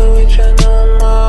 could reach, I know my